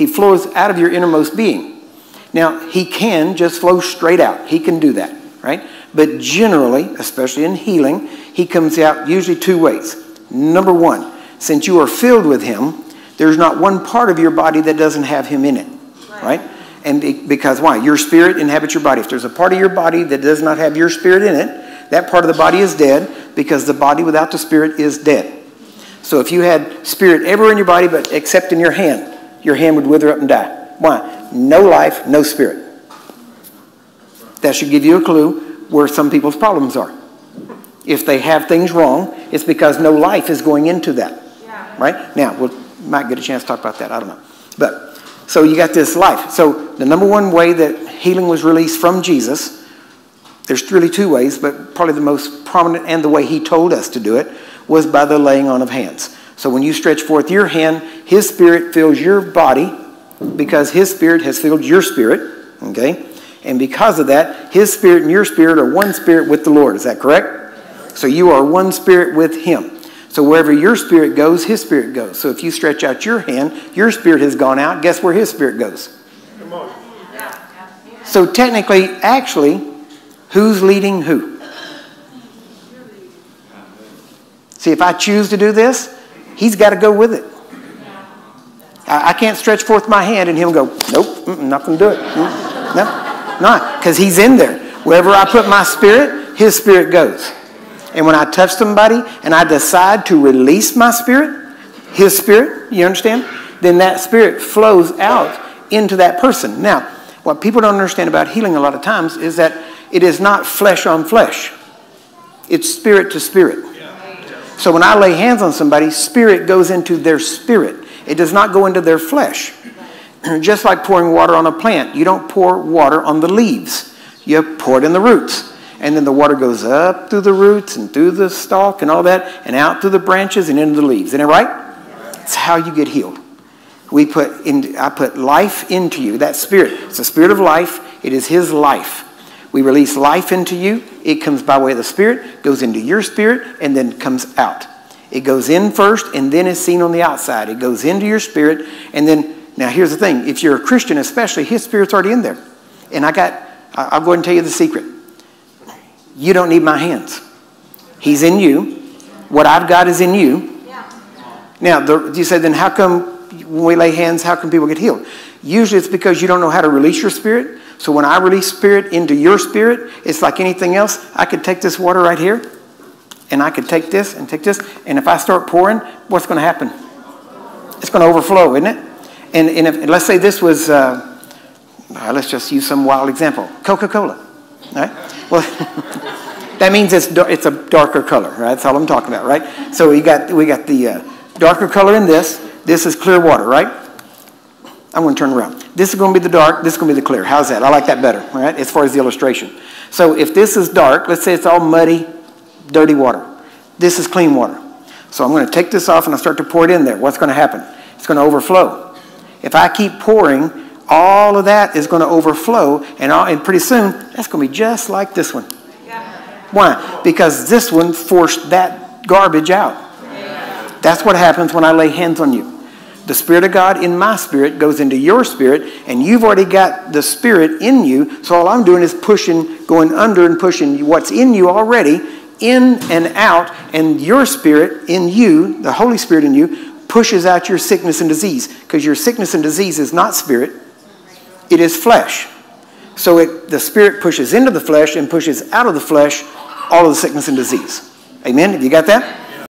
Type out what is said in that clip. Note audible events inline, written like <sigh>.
He flows out of your innermost being. Now, he can just flow straight out. He can do that, right? But generally, especially in healing, he comes out usually two ways. Number one, since you are filled with him, there's not one part of your body that doesn't have him in it, right? And because why? Your spirit inhabits your body. If there's a part of your body that does not have your spirit in it, that part of the body is dead because the body without the spirit is dead. So if you had spirit everywhere in your body but except in your hand, your hand would wither up and die. Why? No life, no spirit. That should give you a clue where some people's problems are. If they have things wrong, it's because no life is going into that. Yeah. Right? Now, we might get a chance to talk about that. I don't know. But, so you got this life. So the number one way that healing was released from Jesus, there's really two ways, but probably the most prominent and the way he told us to do it was by the laying on of hands. So when you stretch forth your hand, his spirit fills your body because his spirit has filled your spirit. Okay? And because of that, his spirit and your spirit are one spirit with the Lord. Is that correct? So you are one spirit with him. So wherever your spirit goes, his spirit goes. So if you stretch out your hand, your spirit has gone out. Guess where his spirit goes? So technically, actually, who's leading who? See, if I choose to do this, he's got to go with it. I, can't stretch forth my hand and him go, nope, not going to do it. Mm, no. Not, because he's in there. Wherever I put my spirit, his spirit goes. And when I touch somebody and I decide to release my spirit, his spirit, you understand? Then that spirit flows out into that person. Now, what people don't understand about healing a lot of times is that it is not flesh on flesh, it's spirit to spirit. So when I lay hands on somebody, spirit goes into their spirit, it does not go into their flesh. <clears throat> just like pouring water on a plant. You don't pour water on the leaves. You pour it in the roots. And then the water goes up through the roots and through the stalk and all that, and out through the branches and into the leaves. Isn't it right? It's how you get healed. We put in, I put life into you, that spirit. It's the spirit of life. It is his life. We release life into you. It comes by way of the spirit, goes into your spirit, and then comes out. It goes in first, and then is seen on the outside. It goes into your spirit, and then now, here's the thing if you're a Christian, especially, His Spirit's already in there. And I got, I'll go ahead and tell you the secret. You don't need my hands, He's in you. What I've got is in you. Yeah. Now, the, you say, then how come when we lay hands, how come people get healed? Usually it's because you don't know how to release your spirit. So when I release spirit into your spirit, it's like anything else. I could take this water right here, and I could take this and take this, and if I start pouring, what's going to happen? It's going to overflow, isn't it? And, and, if, and let's say this was, uh, uh, let's just use some wild example Coca Cola. Right? Well, <laughs> that means it's, it's a darker color, right? That's all I'm talking about, right? So we got, we got the uh, darker color in this. This is clear water, right? I'm going to turn around. This is going to be the dark, this is going to be the clear. How's that? I like that better, all right, as far as the illustration. So if this is dark, let's say it's all muddy, dirty water. This is clean water. So I'm going to take this off and I start to pour it in there. What's going to happen? It's going to overflow. If I keep pouring, all of that is going to overflow, and, all, and pretty soon, that's going to be just like this one. Why? Because this one forced that garbage out. That's what happens when I lay hands on you. The Spirit of God in my spirit goes into your spirit, and you've already got the Spirit in you. So all I'm doing is pushing, going under and pushing what's in you already in and out, and your spirit in you, the Holy Spirit in you, pushes out your sickness and disease because your sickness and disease is not spirit, it is flesh. So it, the spirit pushes into the flesh and pushes out of the flesh all of the sickness and disease. Amen? Have you got that?